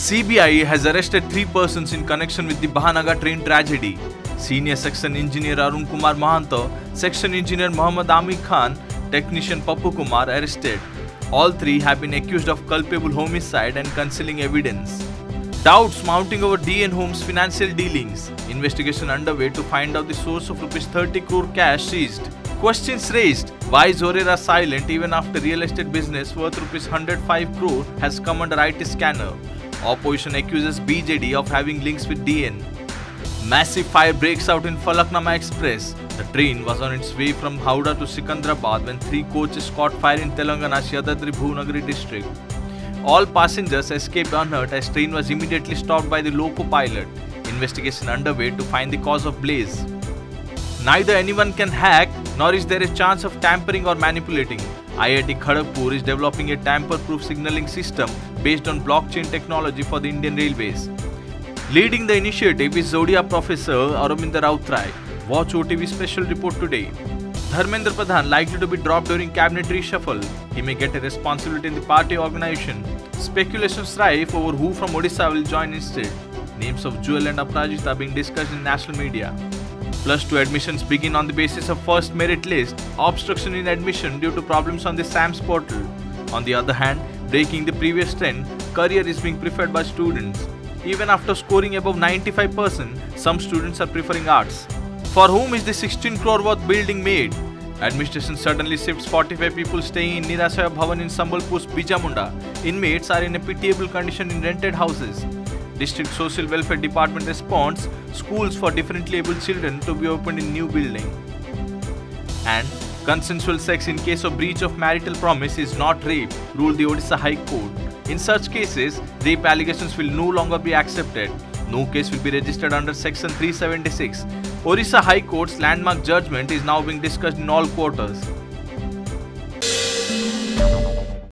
CBI has arrested three persons in connection with the Bahanaga train tragedy. Senior section engineer Arun Kumar Mahanta, section engineer Mohammad Amir Khan, technician Pappu Kumar arrested. All three have been accused of culpable homicide and concealing evidence. Doubts mounting over DN Homes financial dealings. Investigation underway to find out the source of Rs 30 crore cash seized. Questions raised. Why is ORERA silent even after real estate business worth Rs 105 crore has come under IT scanner? Opposition accuses BJD of having links with DN. Massive fire breaks out in Falaknama Express. The train was on its way from Howrah to Secunderabad when three coaches caught fire in Telangana's Yadadri Bhuvanagiri district. All passengers escaped unhurt as train was immediately stopped by the loco pilot. Investigation underway to find the cause of blaze. Neither anyone can hack nor is there a chance of tampering or manipulating. IIT Kharagpur is developing a tamper-proof signaling system based on blockchain technology for the Indian Railways. Leading the initiative is Odia Professor Aurobinda Routray. Watch OTV special report today. Dharmendra Pradhan likely to be dropped during cabinet reshuffle. He may get a responsibility in the party organization. Speculations rife over who from Odisha will join instead. Names of Jual and Aparajita are being discussed in national media. Plus 2 admissions begin on the basis of first merit list, obstruction in admission due to problems on the SAMS portal. On the other hand, breaking the previous trend, career is being preferred by students. Even after scoring above 95%, some students are preferring arts. For whom is the 16 crore worth building made? Administration suddenly shifts 45 people staying in Nirasaya Bhavan in Sambalpur's Bijamunda. Inmates are in a pitiable condition in rented houses. District Social Welfare Department responds schools for differently abled children to be opened in new building. And consensual sex in case of breach of marital promise is not rape, ruled the Odisha High Court. In such cases, rape allegations will no longer be accepted. No case will be registered under Section 376. Odisha High Court's landmark judgment is now being discussed in all quarters.